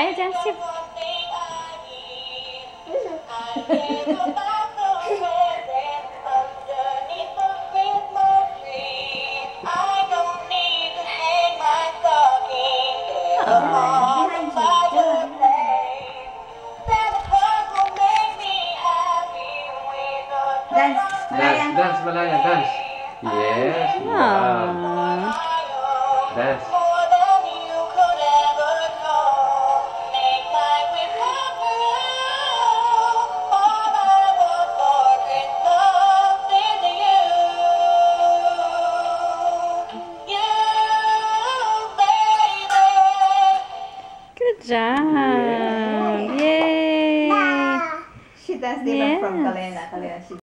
Kaya dance too. Dance. Dance, Malaya. dance, Malaya, dance. Yes, wow. Aww. Dance. Good job. Yay. She danced different from Yes. Kalena. Kalena, she